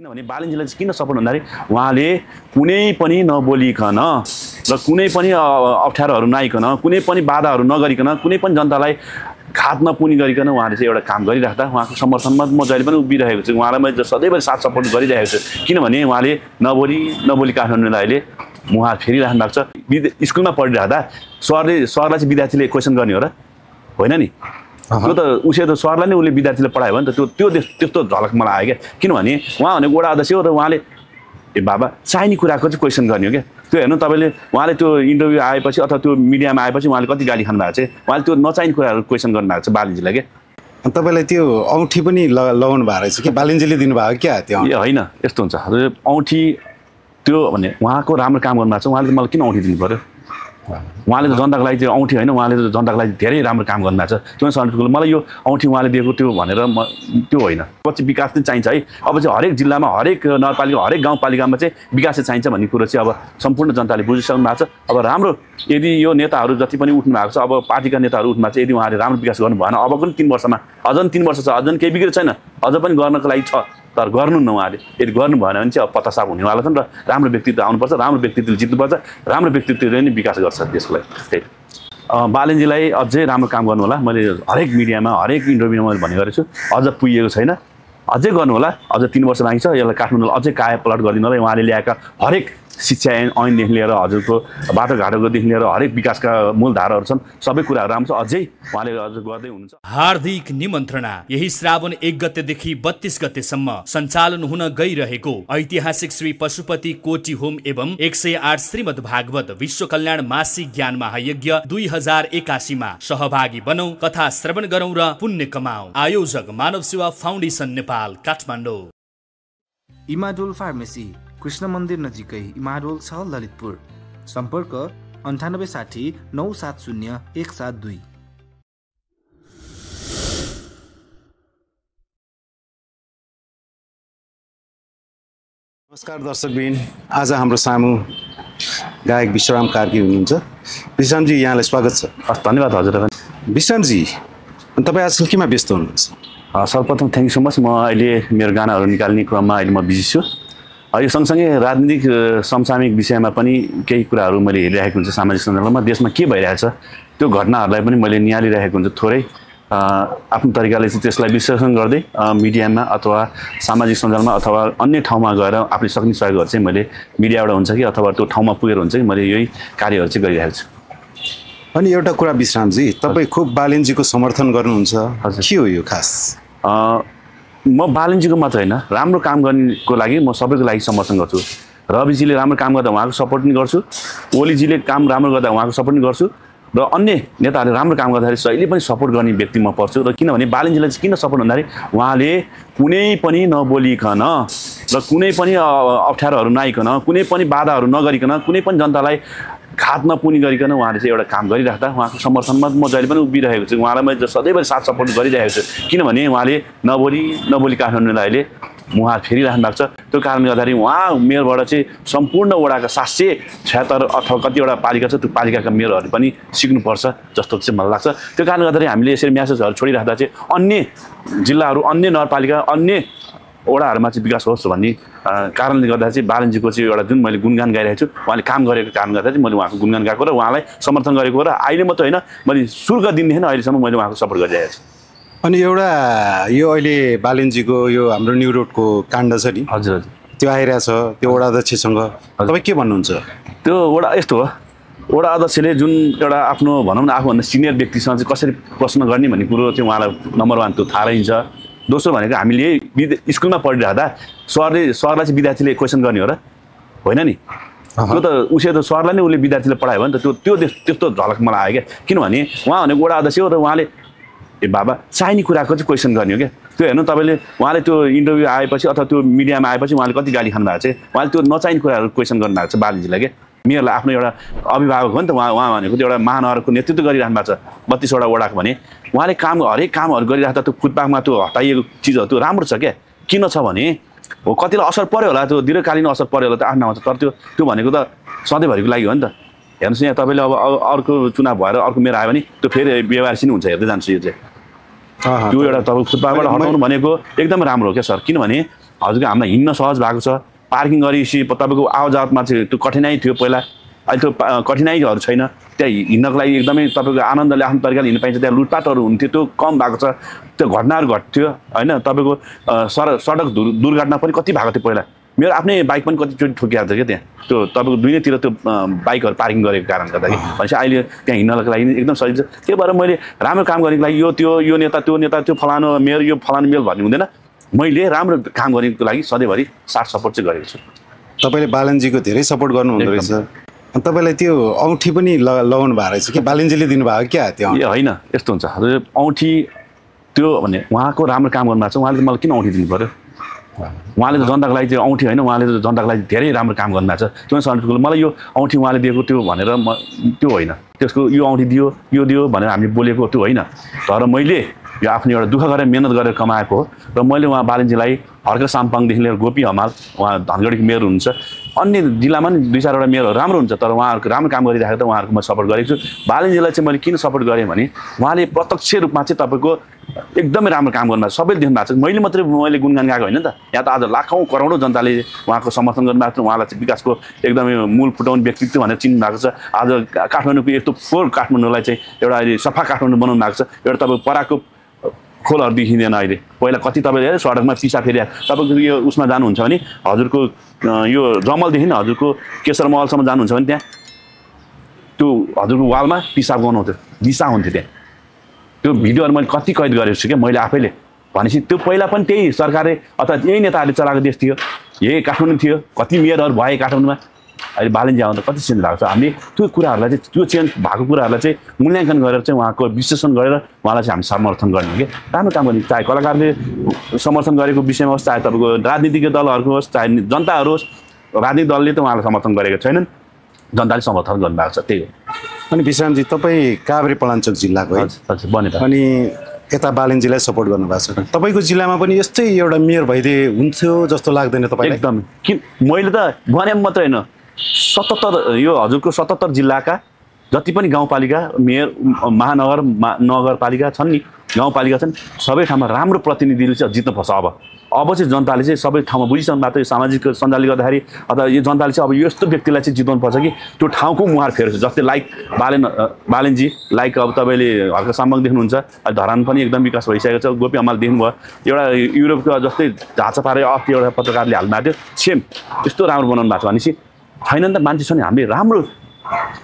किनभने बालिन्जीलाई चाहिँ किन सपोर्ट भन्दाखेरि उहाँले कुनै पनि नबोलिकन र कुनै पनि अप्ठ्यारोहरू नआइकन कुनै पनि बाधाहरू नगरिकन कुनै पनि जनतालाई घात नपुनि गरिकन उहाँले चाहिँ एउटा काम गरिराख्दा उहाँको समर्थनमा म जहिले पनि उभिरहेको छु। उहाँलाई मैले सधैँभरि साथ सपोर्ट गरिरहेको छु। किनभने उहाँले नबोली नबोली काठमाडौँलाई अहिले मुहार फेरिराख्नु भएको छ। स्कुलमा पढिराख्दा सरले सरलाई चाहिँ विद्यार्थीले क्वेसन गर्ने हो र? होइन नि? त्यो त उसले त सरलाई नै उसले विद्यार्थीलाई पढायो भने त त्यो त्यो त्यस- त्यस्तो झलक मलाई आयो क्या। किनभने उहाँ भनेको वडा अध्यक्ष हो र उहाँले ए बाबा चाहिने कुराको चाहिँ क्वेसन गर्ने हो क्या। त्यो हेर्नु तपाईँले उहाँले त्यो इन्टरभ्यू आएपछि अथवा त्यो मिडियामा आएपछि उहाँले कति गाली खानु भएको छ। उहाँले त्यो नचाहिने कुराहरू क्वेसन गर्नुभएको छ बालिजीलाई क्या। अनि तपाईँलाई त्यो औँठी पनि ल- लगाउनु भएको रहेछ कि? बालिन्जीले दिनुभएको क्या त्यो ए होइन यस्तो हुन्छ। औँठी त्यो भने उहाँको राम्रो काम गर्नुभएको छ। उहाँले मलाई किन औँठी दिनु पऱ्यो उहाँले त जनताको लागि त्यो औँठी होइन उहाँले त जनताको लागि धेरै राम्रो काम गर्नुभएको छ। त्यो सन्टुको मलाई यो औँठी उहाँले दिएको त्यो भनेर म त्यो होइन। पछि विकास चाहिँ चाहिन्छ है। अब चाहिँ हरेक जिल्लामा हरेक नगरपालिका हरेक गाउँपालिकामा चाहिँ विकास चाहिँ चाहिन्छ भन्ने कुरो चाहिँ अब सम्पूर्ण जनताले बुझिसक्नु भएको छ। अब राम्रो यदि यो नेताहरू जति पनि उठ्नु भएको छ अब पार्टीका नेताहरू उठ्नु भएको छ यदि उहाँले राम्रो विकास गर्नु भएन अब पनि तिन वर्षमा अझ तिन वर्ष छ अझ केही बिग्रेको छैन अझ पनि गर्नको लागि छ। तर गर्नु न उहाँले यदि गर्नु भएन भने चाहिँ अब पत्तासाप हुनेवाला छन् र राम्रो व्यक्तित्व आउनुपर्छ राम्रो व्यक्तित्वले जित्नुपर्छ राम्रो व्यक्तित्वले नै विकास गर्छ देशको लागि। त्यही। बालेनजीलाई अझै राम्रो काम गर्नु होला मैले हरेक मिडियामा हरेक इन्टरभ्यूमा मैले भन्ने गरेको छु अझ पुगेको छैन। अझै गर्नु होला अझ तिन वर्ष बाँकी छ। यसलाई काठमाडौँलाई अझै काय पलट गरिदिनु होला उहाँले ल्याएका हरेक शिक्षा ऐन ऐनदेखि लिएर हजुरको बाटोघाटोकोदेखि लिएर हरेक विकासका मूलधाराहरू छन् सबै कुराहरू राम्रो छ। अझै उहाँले अझ गर्दै हुनुहुन्छ। हार्दिक निमन्त्रणा। यही श्रावण एक गतेदेखि बत्तीस गतेसम्म सञ्चालन हुन गइरहेको ऐतिहासिक श्री पशुपति कोटी होम एवं एक सय आठ श्रीमद भागवत विश्व कल्याण मासिक ज्ञान महायज्ञ दुई हजार एकासीमा सहभागी बनौ कथा श्रवण गरौँ र पुण्य कमाऊ। आयोजक मानव सेवा फाउन्डेसन नेपाल काठमाडौँ। इमाडोल फार्मेसी। कृष्ण मन्दिर नजिकै इमाडोल छ ललितपुर। सम्पर्क अन्ठानब्बे साठी नौ सात शून्य एक सात दुई। नमस्कार दर्शकबिन आज हाम्रो सामु गायक विश्राम कार्की हुनुहुन्छ। विश्रामजी यहाँलाई स्वागत छ। हस् धन्यवाद हजुर। विश्रामजी तपाईँ आजकल केमा व्यस्त हुनुहुन्छ? सर्वप्रथम थ्याङ्क यू सो मच म अहिले मेरो गानाहरू निकाल्ने क्रममा अहिले म बिजी छु। यो सँगसँगै राजनीतिक समसामयिक विषयमा पनि केही कुराहरू मैले हेरिरहेको हुन्छु सामाजिक सञ्जालमा देशमा के भइरहेछ त्यो घटनाहरूलाई पनि मैले निहालिरहेको हुन्छु थोरै। आफ्नो तरिकाले चाहिँ त्यसलाई विश्लेषण गर्दै मिडियामा अथवा सामाजिक सञ्जालमा अथवा अन्य ठाउँमा गएर आफूले सक्ने सहयोगहरू चाहिँ मैले मिडियाबाट हुन्छ कि अथवा त्यो ठाउँमा पुगेर हुन्छ कि मैले यही कार्यहरू चाहिँ गरिरहेको छु। अनि एउटा कुरा विश्रामजी तपाईँ खुब बालिनजीको समर्थन गर्नुहुन्छ। के हो यो खास? म बालनजीको मात्र होइन राम्रो काम गर्नेको लागि म सबैको लागि समर्थन गर्छु। रविजीले राम्रो काम गर्दा उहाँको सपोर्ट पनि गर्छु ओलीजीले काम राम्रो गर्दा उहाँको सपोर्ट पनि गर्छु र अन्य नेताहरूले राम्रो काम गर्दाखेरि जहिले पनि सपोर्ट गर्ने व्यक्ति म पर्छु र किनभने बालनजीलाई चाहिँ किन सपोर्ट भन्दाखेरि उहाँले कुनै पनि नबोलिकन र कुनै पनि अप्ठ्यारोहरू नआइकन कुनै पनि बाधाहरू नगरिकन कुनै पनि जनतालाई घात नपुनि गरिकन उहाँले चाहिँ एउटा काम गरिराख्दा उहाँको समर्थनमा म जहिले पनि उभिरहेको छु। उहाँलाई मैले सधैँभरि साथ सपोर्ट गरिरहेको छु। किनभने उहाँले नबोली नबोली काठमाडौँलाई अहिले मुहार फेरिराख्नु भएको छ। त्यो कारणले गर्दाखेरि उहाँ मेयरबाट चाहिँ सम्पूर्ण वडाका सात सय छ्यात्तर अथवा कतिवटा पालिका छ त्यो पालिकाका मेयरहरू पनि सिक्नुपर्छ जस्तो चाहिँ मलाई लाग्छ। त्यो कारणले गर्दाखेरि हामीले यसरी म्यासेजहरू छोडिराख्दा चाहिँ अन्य जिल्लाहरू अन्य नगरपालिका अन्य वडाहरूमा चाहिँ विकास होस् भन्ने कारणले गर्दा चाहिँ बालनजीको चाहिँ एउटा जुन मैले गुणगान गाइरहेको छु उहाँले काम गरेको कारणले गर्दा चाहिँ मैले उहाँको गुणगान गाएको र उहाँलाई समर्थन गरेको र अहिले मात्रै होइन मैले शुल्क दिनदेखि अहिलेसम्म मैले उहाँको सपोर्ट गरिरहेको छु। अनि एउटा यो अहिले बालिनजीको यो हाम्रो न्यु रोडको काण्ड छ नि? हजुर हजुर। त्यो आइरहेछ त्यो वडा अध्यक्षसँग। तपाईँ के भन्नुहुन्छ? त्यो वडा यस्तो हो वडा अध्यक्षले जुन एउटा आफ्नो भनौँ न आफूभन्दा सिनियर व्यक्तिसँग चाहिँ कसरी प्रश्न गर्ने भन्ने कुरो चाहिँ उहाँलाई नम्बर वान त्यो थाहा रहन्छ। दोस्रो भनेको हामीले स्कुलमा पढिराख्दा सरले सरलाई चाहिँ विद्यार्थीले क्वेसन गर्ने हो र। होइन नि? त्यो त उसले त सरलाई नै उसले विद्यार्थीले पढायो भने त त्यो त्यो त्यस- त्यस्तो झलक मलाई आयो क्या। किनभने उहाँ भनेको वडा अध्यक्ष हो र उहाँले ए बाबा चाहिने कुराको चाहिँ क्वेसन गर्ने हो क्या? त्यो हेर्नु तपाईँले उहाँले त्यो इन्टरभ्यू आएपछि अथवा त्यो मिडियामा आएपछि उहाँले कति गाली खानु भएको छ? उहाँले त्यो नचाहिने कुराहरू क्वेसन गर्नु भएको छ बालिजीलाई क्या। मेयरलाई आफ्नो एउटा अभिभावक हो नि त उहाँ उहाँ भनेको त्यो एउटा महानगरको नेतृत्व गरिरहनु भएको छ बत्तिसवटा वडाको भने उहाँले काम हरेक कामहरू गरिराख्दा त्यो फुटपाथमा त्यो हटाइएको चिजहरू त्यो राम्रो छ क्या? किन छ भने हो कतिलाई असर पऱ्यो होला त्यो दीर्घकालीन असर पऱ्यो होला त आफ्नो आउँछ तर त्यो त्यो भनेको त सधैँभरिको लागि हो नि त। हेर्नुहोस् यहाँ तपाईँले अब अर्को चुनाव भएर अर्को मेरो आयो भने त्यो फेरि व्यवहारसी नै हुन्छ हेर्दै जान्छु यो चाहिँ। त्यो एउटा तपाईँ फुटपाथबाट हटाउनु भनेको एकदम राम्रो हो क्या सर? किनभने हजुरको हामीलाई हिँड्न सहज भएको छ पार्किङ गरेपछि तपाईँको आवाजावतमा चाहिँ त्यो कठिनाइ थियो पहिला। अहिले त्यो कठिनाइहरू छैन। त्यहाँ हिँड्नको लागि एकदमै तपाईँको आनन्दले आफ्नो तरिकाले हिँड्न पाइन्छ। त्यहाँ लुटपाटहरू हुन्थ्यो त्यो कम भएको छ। त्यो घटनाहरू घट्थ्यो होइन? तपाईँको सर सडक दुर् दुर्घटना पनि कति भएको थियो पहिला? मेरो आफ्नै बाइक पनि कतिचोटि ठोकिएको थियो क्या त्यहाँ। त्यो तपाईँको दुईतिर त्यो बाइकहरू पार्किङ गरेको कारणले गर्दाखेरि। भनेपछि अहिले त्यहाँ हिँड्नको लागि एकदम सजिलो छ। त्यही भएर मैले राम्रो काम गर्नको लागि यो त्यो यो नेता त्यो नेता त्यो फलानु मेरो यो फलानु मेल भन्ने हुँदैन। मैले राम्रो काम गर्नको लागि सधैँभरि साथ सपोर्ट चाहिँ गरेको छु। तपाईँले बालनजीको धेरै सपोर्ट गर्नुहुँदो रहेछ। अनि तपाईँलाई त्यो औँठी पनि ल- लगाउनु भएको रहेछ कि? बालनजीले दिनुभएको क्या त्यो ए होइन यस्तो हुन्छ। औँठी त्यो भने उहाँको राम्रो काम गर्नु भएको छ। उहाँले त मलाई किन औँठी दिनु पऱ्यो उहाँले त जनताको लागि चाहिँ औँठी होइन उहाँले त जनताको लागि धेरै राम्रो काम गर्नु भएको छ। त्यो सन्तुल मलाई यो औँठी उहाँले दिएको त्यो भनेर म त्यो होइन। त्यसको यो औँठी दियो यो दियो भनेर हामीले बोलेको त्यो होइन। तर मैले यो आफ्नो एउटा दुःख गरेर मिहिनेत गरेर कमाएको हो। र मैले उहाँ बालनजीलाई हर्क साम्पाङदेखि लिएर गोपी हमाल उहाँ धनगढीको मेयर हुनुहुन्छ। अन्य जिल्लामा पनि दुई चारवटा मेयरहरू राम्रो हुन्छ तर उहाँहरूको राम्रो काम गरिरहेको त उहाँहरूको म सपोर्ट गरेको छु। बालनजीलाई चाहिँ मैले किन सपोर्ट गरेँ भने उहाँले प्रत्यक्ष रूपमा चाहिँ तपाईँको एकदमै राम्रो काम गर्नुभएको सबैले देख्नु भएको छ। मैले मात्रै मैले गुणगान गाएको होइन नि त। यहाँ त आज लाखौँ करोडौँ जनताले उहाँको समर्थन गर्नुभएको छ। उहाँलाई चाहिँ विकासको एकदमै मूल फुटाउने व्यक्तित्व भनेर चिन्नु भएको छ। आज काठमाडौँको यस्तो फोहोर काठमाडौँलाई चाहिँ एउटा अहिले सफा काठमाडौँ बनाउनु भएको छ। एउटा तपाईँको पराको खोलहरू देखिँदैन अहिले। पहिला कति तपाईँले सडकमा पिसा फेरि तपाईँको यो उसमा जानुहुन्छ भने हजुरको यो जमलदेखि हजुरको केशर महलसम्म जानुहुन्छ भने त्यहाँ। त्यो हजुरको वालमा पिसाब गर्नुहुन्थ्यो। दिशा हुन्थ्यो त्यहाँ। त्यो भिडियोहरू मैले कति कैद गरेको छु क्या मैले आफैले भनेपछि त्यो पहिला पनि त्यही सरकारले अथवा यही नेताहरूले चलाएको देश थियो। यही काठमाडौँ थियो। कति मेयरहरू भए काठमाडौँमा। अहिले बालनजी आउँदा कति चेन्ज भएको छ हामीले त्यो कुराहरूलाई चाहिँ त्यो चेन्ज भएको कुराहरूलाई चाहिँ मूल्याङ्कन गरेर चाहिँ उहाँको विश्लेषण गरेर उहाँलाई चाहिँ हामी समर्थन गर्ने कि? राम्रो काम गर्ने चाहे कलाकारले समर्थन गरेको विषयमा होस् चाहे तपाईँको राजनीतिक दलहरूको होस् चाहे जनताहरू होस् राजनीतिक दलले त उहाँलाई समर्थन गरेका छैनन्। जनताले समर्थन गर्नुभएको छ त्यही हो। अनि विश्रामजी तपाईँ काभ्रे पलाञ्चोक जिल्लाको बने अनि यता बालनजीलाई सपोर्ट गर्नुभएको छ। तपाईँको जिल्लामा पनि यस्तै एउटा मेयर भइदिए हुन्थ्यो जस्तो लाग्दैन तपाईँलाई? एकदम। किन? मैले त भने मात्रै होइन। सतहत्तर यो हजुरको सतहत्तर जिल्लाका जति पनि गाउँपालिका मेयर महानगर मा नगरपालिका छन् नि गाउँपालिका छन् सबै ठाउँमा राम्रो प्रतिनिधिले चाहिँ जित्नुपर्छ अब। अब चाहिँ जनताले चाहिँ सबै ठाउँमा बुझिसक्नु भएको यो सामाजिक सञ्जालले गर्दाखेरि अथवा यो जनताले चाहिँ अब यस्तो व्यक्तिलाई चाहिँ जिताउनुपर्छ कि त्यो ठाउँको मुहार फेरोस्। जस्तै लाइक बालेन बालेनजी लाइक अब तपाईँले हर्क साम्बाङ देख्नुहुन्छ धरान पनि एकदम विकास भइसकेको छ। गोपी हमाल देख्नुभयो एउटा युरोपको जस्तै झाँचा पारे अस्ति एउटा पत्रकारले हाल्नु भएको थियो सेम यस्तो राम्रो बनाउनु भएको छ भनेपछि छैन नि त मान्छे छ नि हामीले राम्रो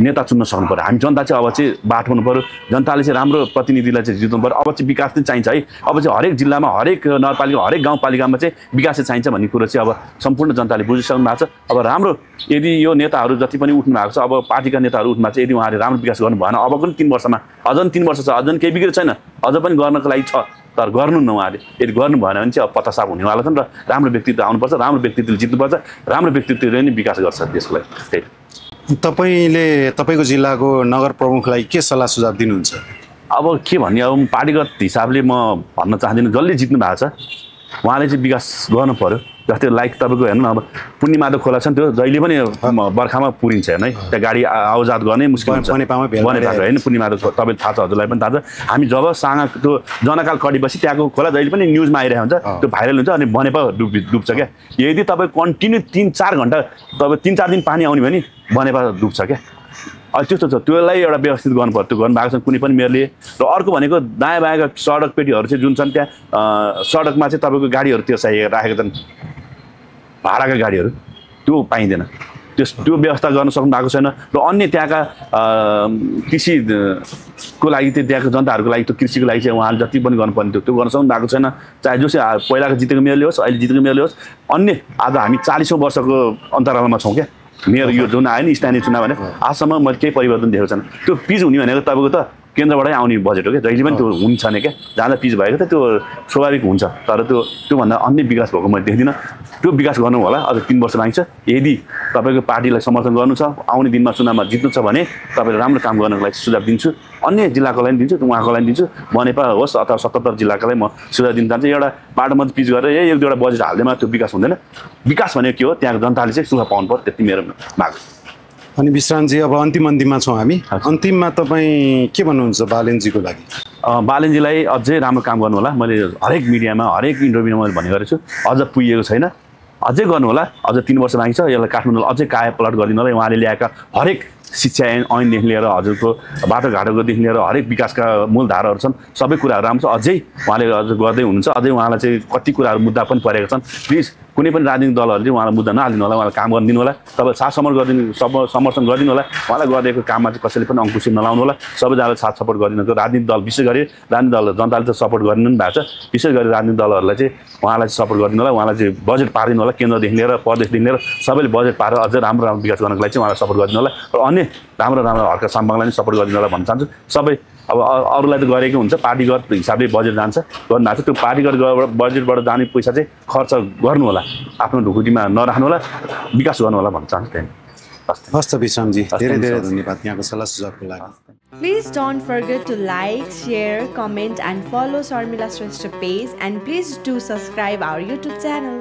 नेता चुन्न सक्नु पऱ्यो। हामी जनता चाहिँ अब चाहिँ बाटो हुनु पऱ्यो। जनताले चाहिँ राम्रो प्रतिनिधिलाई चाहिँ जित्नु पऱ्यो। अब चाहिँ विकास चाहिँ चाहिन्छ है। अब चाहिँ हरेक जिल्लामा हरेक नगरपालिका हरेक गाउँपालिकामा चाहिँ विकास चाहिँ चाहिन्छ भन्ने कुरो चाहिँ अब सम्पूर्ण जनताले बुझिसक्नु भएको छ। अब राम्रो यदि यो नेताहरू जति पनि उठ्नु भएको छ अब पार्टीका नेताहरू उठ्नु भएको छ यदि उहाँले राम्रो विकास गर्नु भएन अब पनि तिन वर्षमा अझ पनि तिन वर्ष छ अझ पनि केही बिग्रेको छैन अझ पनि गर्नको लागि छ। तर गर्नु न उहाँले यदि गर्नु भएन भने चाहिँ अब पत्तासाप हुनेवाला छन् र राम्रो व्यक्तित्व आउनुपर्छ राम्रो व्यक्तित्वले जित्नुपर्छ राम्रो व्यक्तित्वले नै विकास गर्छ देशको लागि। त्यही। तपाईँले तपाईँको जिल्लाको नगर प्रमुखलाई के सल्लाह सुझाव दिनुहुन्छ? अब के भन्ने अब पार्टीगत हिसाबले म भन्न चाहदिनँ जसले जित्नु भएको छ उहाँले चाहिँ विकास गर्नु पऱ्यो जस्तै लाइक तपाईँको हेर्नु न अब पूर्णिमादो खोला छ नि त्यो जहिले पनि बर्खामा पुरिन्छ हेर्नु है। त्यहाँ गाडी आवाजात गर्ने मुस्किल हुन्छ। होइन पूर्णिमादो खो- तपाईँले थाहा छ हजुरलाई पनि थाहा छ। हामी जब साँगा त्यो जनकाल कटेपछि त्यहाँको खोला जहिले पनि न्युजमा आइरहेको हुन्छ त्यो भाइरल हुन्छ अनि बनेपा डुब डुब्छ क्या। यदि तपाईँ कन्टिन्यू तिन चार घन्टा तपाईँ तिन चार दिन पानी आउने भने बनेपा डुब्छ क्या। अहिले त्यस्तो छ त्यसलाई एउटा व्यवस्थित गर्नु पर्यो त्यो गर्नुभएको छ कुनै पनि मेयरले। र अर्को भनेको दायाँ बायाँका सडक पेटीहरू चाहिँ जुन छन् त्यहाँ सडकमा चाहिँ तपाईँको गाडीहरू त्यो चाहिँ राखेका छन्। भाडाका गाडीहरू त्यो पाइँदैन। त्यस त्यो व्यवस्था गर्न सक्नु भएको छैन र अन्य त्यहाँका अँ, कृषि अँ, को लागि त्यो त्यहाँको जनताहरूको लागि त्यो कृषिको लागि चाहिँ उहाँले जति पनि गर्नुपर्ने थियो त्यो गर्न सक्नु भएको छैन। चाहे जो चाहिँ पहिलाको जितेको मेयरले होस् अहिले जितेको मेयरले होस् अन्य आज हामी चालिसौँ वर्षको अन्तरालमा छौँ क्या। मेयर यो जुन आयो नि स्थानीय चुनाव भने आजसम्म मैले केही परिवर्तन देखेको छैन। त्यो पिच हुने भनेको तपाईँको त केन्द्रबाटै आउने बजेट हो क्या? जहिले पनि त्यो हुन्छ नै क्या? जहाँ पिच भएको त त्यो स्वाभाविक हुन्छ। तर त्यो त्योभन्दा अन्य विकास भएको मैले देख्दिनँ। त्यो विकास गर्नु होला। अझ तिन वर्ष लाग्छ। यदि तपाईँको पार्टीलाई समर्थन गर्नु छ आउने दिनमा चुनावमा जित्नु छ भने तपाईँले राम्रो काम गर्नको लागि सुझाव दिन्छु। अन्य जिल्लाको लागि दिन्छु उहाँको लागि दिन्छु। बनेपा होस् अथवा सतहत्तर जिल्लाको लागि म सुझाव दिन चाहन्छु। एउटा बाटो मात्रै पिच गरेर ए एक दुईवटा बजेट हाल्दैमा त्यो विकास हुँदैन। विकास भनेको के हो? त्यहाँको जनताले चाहिँ सुख पाउनु पर्यो त्यति मेरो माग। अनि विश्रामजी अब अन्तिम अन्तिममा छौँ हामी। अन्तिममा तपाईँ के भन्नुहुन्छ बालेनजीको लागि? बालनजीलाई अझै राम्रो काम गर्नु होला मैले हरेक मिडियामा हरेक इन्टरभ्यूमा मैले भन्ने गरेको छु। अझ पुगेको छैन। अझै गर्नु होला अझ तिन वर्ष बाँकी छ। यसलाई काठमाडौँलाई अझै काय पलट गरिदिनु होला उहाँले ल्याएका हरेक शिक्षा ऐन ऐनदेखि लिएर हजुरको बाटोघाटोकोदेखि लिएर हरेक विकासका मूलधाराहरू छन्। सबै कुराहरू राम्रो छ। अझै उहाँले अझ गर्दै हुनुहुन्छ। अझै उहाँलाई चाहिँ कति कुराहरू मुद्दा पनि परेका छन्। प्लिज कुनै पनि राजनीतिक दलहरूले उहाँलाई मुद्दा नहालिदिनु होला उहाँलाई काम गरिदिनु होला तपाईँ साथ समर्थन गरिदिनु समर्थन गरिदिनु होला उहाँलाई गरिदिएको काममा चाहिँ कसैले पनि अङ्कुशी नलाउनु होला। सबैजनाले साथ सपोर्ट गरिदिनु राजनीतिक दल विशेष गरी राजनीतिक दल जनताले त सपोर्ट गरिदिनु पनि भएको छ। विशेष गरी राजनीतिक दलहरूलाई चाहिँ उहाँलाई सपोर्ट गरिदिनु होला उहाँलाई चाहिँ बजेट पारिदिनु होला केन्द्रदेखि लिएर प्रदेशदेखि लिएर सबैले बजेट पारेर अझै राम्रो राम्रो विकास गर्नको लागि चाहिँ उहाँलाई सपोर्ट गरिदिनु होला। र अन्य राम्रो राम्रो हर्का साम्बाङलाई पनि सपोर्ट गरिदिनु होला भन्न चाहन्छु। सबै अब अरूलाई त गरेकै हुन्छ पार्टीगत हिसाबले बजेट जान्छ गर्नु भएको छ त्यो पार्टीगत बजेटबाट जाने पैसा चाहिँ खर्च गर्नु होला आफ्नो ढुकुटीमा नराख्नु होला विकास गर्नु होला भन्न चाहन्छु त्यहाँदेखि हस् हस् त विश्रामजी धेरै धेरै। धन्यवाद यहाँको सल्लाह सुझावको लागि Please don't forget to like, share, comment, and follow Sharmila Shrestha page. And please do subscribe our YouTube channel.